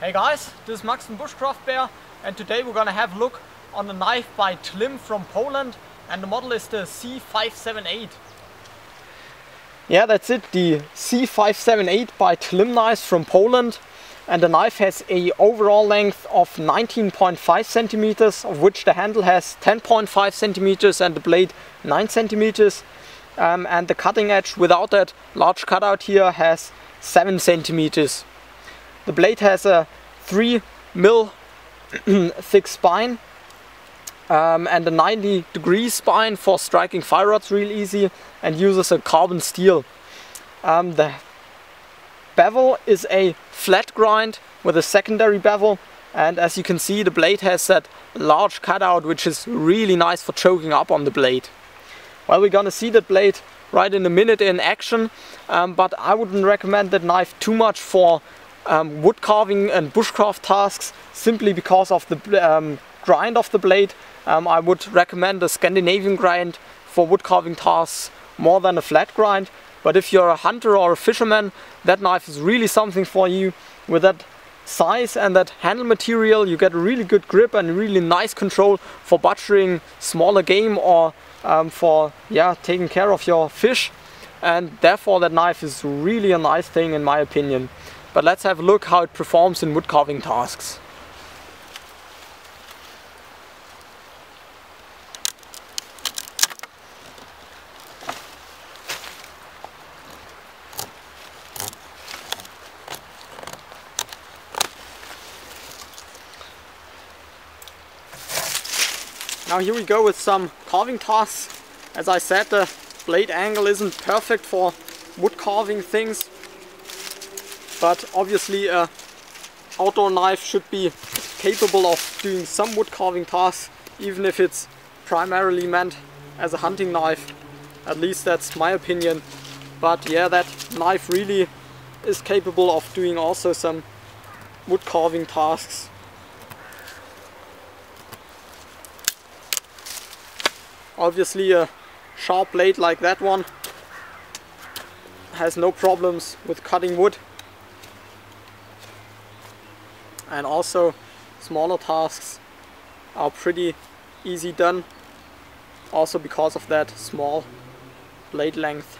Hey guys, this is Max from Bushcraft Bear and today we're gonna have a look on a knife by Tlim from Poland and the model is the C578. Yeah, that's it, the C578 by Tlim knife from Poland and the knife has a overall length of 19.5 centimeters of which the handle has 10.5 centimeters and the blade 9 centimeters um, and the cutting edge without that large cutout here has 7 centimeters. The blade has a 3 mil thick spine um, and a 90 degree spine for striking fire rods real easy and uses a carbon steel. Um, the bevel is a flat grind with a secondary bevel and as you can see the blade has that large cutout which is really nice for choking up on the blade. Well we're gonna see that blade right in a minute in action um, but I wouldn't recommend that knife too much for um, wood carving and bushcraft tasks simply because of the um, grind of the blade. Um, I would recommend a Scandinavian grind for wood carving tasks more than a flat grind but if you're a hunter or a fisherman that knife is really something for you with that size and that handle material you get a really good grip and really nice control for butchering smaller game or um, for yeah taking care of your fish and therefore that knife is really a nice thing in my opinion. But let's have a look how it performs in wood carving tasks. Now here we go with some carving tasks. As I said, the blade angle isn't perfect for wood carving things, but obviously a outdoor knife should be capable of doing some wood carving tasks, even if it's primarily meant as a hunting knife. At least that's my opinion. But yeah, that knife really is capable of doing also some wood carving tasks. Obviously a sharp blade like that one has no problems with cutting wood and also smaller tasks are pretty easy done. Also because of that small blade length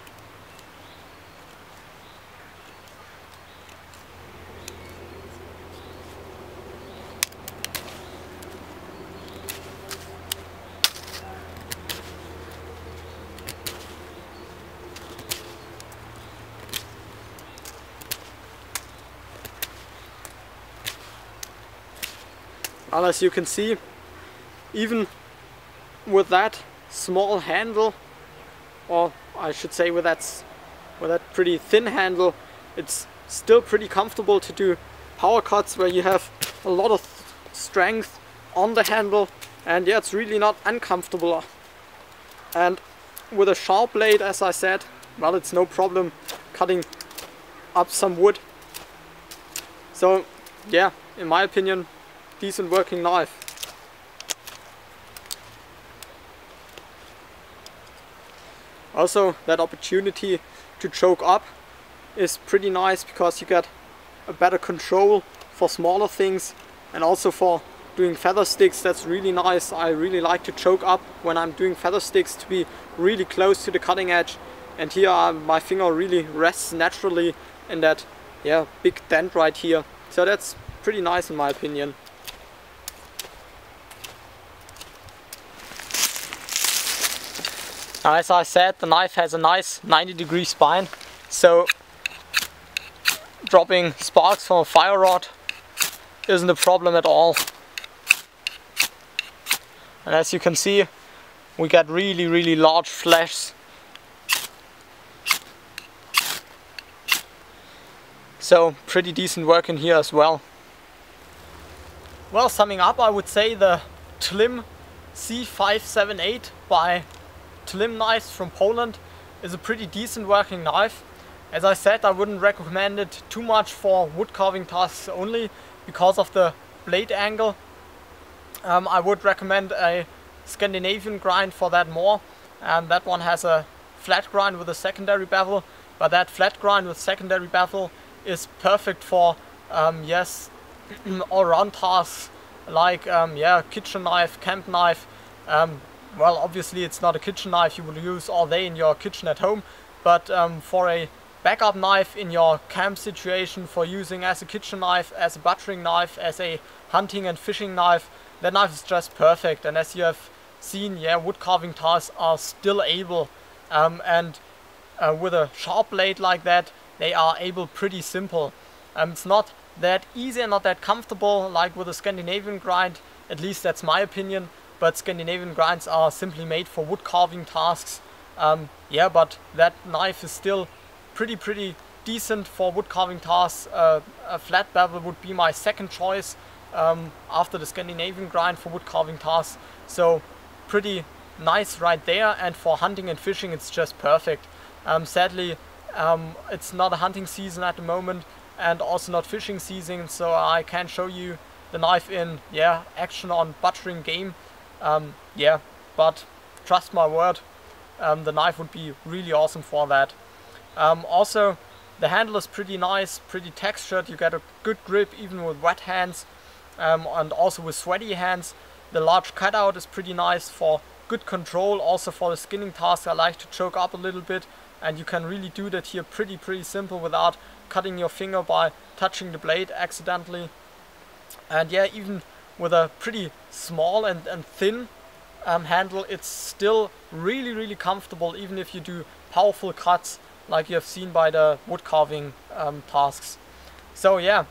Well, as you can see, even with that small handle, or I should say with that, with that pretty thin handle, it's still pretty comfortable to do power cuts where you have a lot of strength on the handle and yeah, it's really not uncomfortable. And with a sharp blade, as I said, well, it's no problem cutting up some wood. So yeah, in my opinion, decent working knife. Also that opportunity to choke up is pretty nice because you get a better control for smaller things and also for doing feather sticks that's really nice. I really like to choke up when I'm doing feather sticks to be really close to the cutting edge and here uh, my finger really rests naturally in that yeah big dent right here. So that's pretty nice in my opinion. As I said, the knife has a nice 90 degree spine, so dropping sparks from a fire rod isn't a problem at all. And as you can see, we get really, really large flashes. So pretty decent work in here as well. Well, summing up, I would say the Tlim C578 by Tlim knives from Poland is a pretty decent working knife. As I said, I wouldn't recommend it too much for wood carving tasks only because of the blade angle. Um, I would recommend a Scandinavian grind for that more. And that one has a flat grind with a secondary bevel, but that flat grind with secondary bevel is perfect for, um, yes, all-round tasks like um, yeah kitchen knife, camp knife. Well, obviously it's not a kitchen knife you would use all day in your kitchen at home, but um, for a backup knife in your camp situation for using as a kitchen knife, as a butchering knife, as a hunting and fishing knife, that knife is just perfect. And as you have seen, yeah, wood carving tasks are still able, um, and uh, with a sharp blade like that, they are able pretty simple. Um, it's not that easy and not that comfortable like with a Scandinavian grind, at least that's my opinion, but Scandinavian grinds are simply made for wood carving tasks. Um, yeah, but that knife is still pretty, pretty decent for wood carving tasks. Uh, a flat bevel would be my second choice um, after the Scandinavian grind for wood carving tasks. So pretty nice right there and for hunting and fishing it's just perfect. Um, sadly um, it's not a hunting season at the moment and also not fishing season so I can't show you the knife in yeah action on butchering game um, yeah but trust my word um, the knife would be really awesome for that. Um, also the handle is pretty nice pretty textured. You get a good grip even with wet hands um, and also with sweaty hands. The large cutout is pretty nice for good control. Also for the skinning task I like to choke up a little bit and you can really do that here pretty pretty simple without cutting your finger by touching the blade accidentally. And yeah even with a pretty small and, and thin um, handle it's still really really comfortable even if you do powerful cuts like you have seen by the wood carving um, tasks. So yeah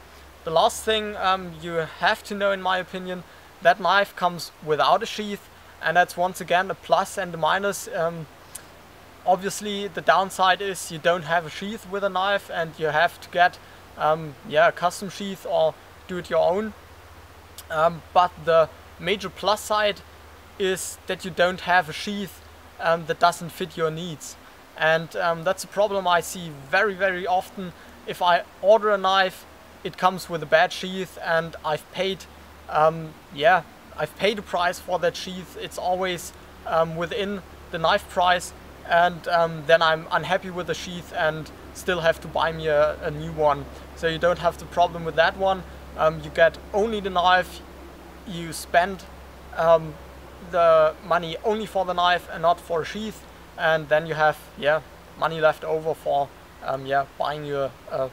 the last thing um, you have to know in my opinion that knife comes without a sheath and that's once again a plus and a minus. Um, obviously the downside is you don't have a sheath with a knife and you have to get um, yeah a custom sheath or do it your own um, but the major plus side is that you don't have a sheath um, that doesn't fit your needs and um, that's a problem I see very very often if I order a knife it comes with a bad sheath and I've paid um, yeah I've paid a price for that sheath it's always um, within the knife price and um, then I'm unhappy with the sheath and still have to buy me a, a new one. So you don't have the problem with that one. Um, you get only the knife, you spend um, the money only for the knife and not for a sheath and then you have yeah money left over for um, yeah buying your a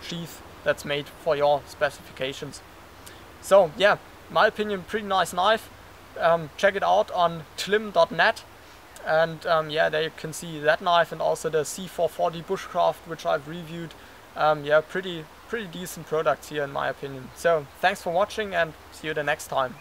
sheath that's made for your specifications. So yeah, my opinion, pretty nice knife. Um, check it out on tlim.net and um, yeah there you can see that knife and also the C440 Bushcraft which I've reviewed um, yeah, pretty, pretty decent products here in my opinion. So thanks for watching and see you the next time.